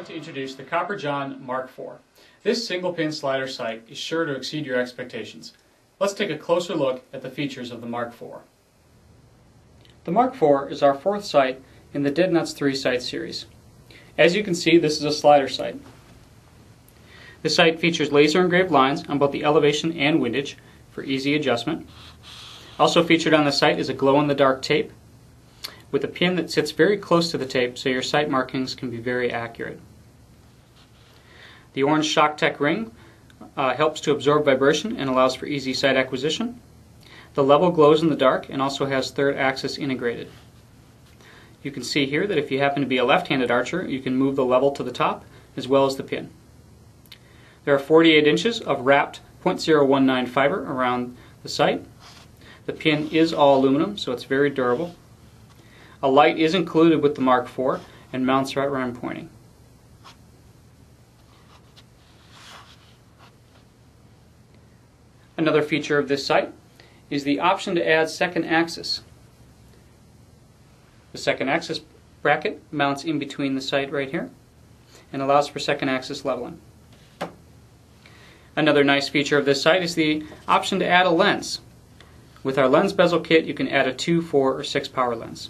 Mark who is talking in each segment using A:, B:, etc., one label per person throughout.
A: like to introduce the Copper John Mark IV. This single pin slider sight is sure to exceed your expectations. Let's take a closer look at the features of the Mark IV. The Mark IV is our fourth sight in the Dead Nuts 3 sight series. As you can see, this is a slider sight. The sight features laser engraved lines on both the elevation and windage for easy adjustment. Also featured on the sight is a glow-in-the-dark tape with a pin that sits very close to the tape so your sight markings can be very accurate. The orange ShockTech ring uh, helps to absorb vibration and allows for easy sight acquisition. The level glows in the dark and also has third axis integrated. You can see here that if you happen to be a left-handed archer, you can move the level to the top as well as the pin. There are 48 inches of wrapped 0.019 fiber around the sight. The pin is all aluminum, so it's very durable. A light is included with the Mark IV and mounts right where I'm pointing. Another feature of this sight is the option to add second axis. The second axis bracket mounts in between the sight right here and allows for second axis leveling. Another nice feature of this sight is the option to add a lens. With our lens bezel kit you can add a 2, 4, or 6 power lens.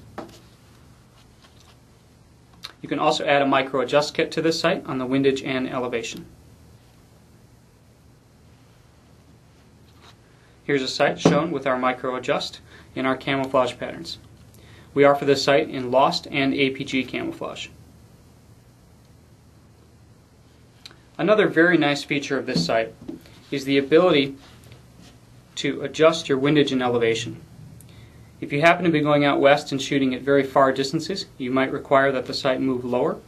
A: You can also add a micro adjust kit to this sight on the windage and elevation. Here's a sight shown with our micro adjust in our camouflage patterns. We offer this sight in Lost and APG camouflage. Another very nice feature of this sight is the ability to adjust your windage and elevation. If you happen to be going out west and shooting at very far distances, you might require that the sight move lower.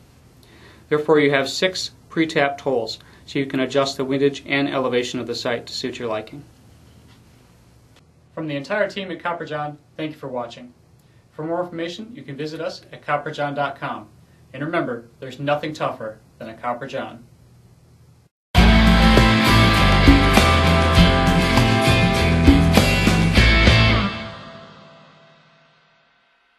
A: Therefore, you have six pre-tapped holes, so you can adjust the windage and elevation of the sight to suit your liking. From the entire team at Copper John, thank you for watching. For more information, you can visit us at copperjohn.com. And remember, there's nothing tougher than a Copper John.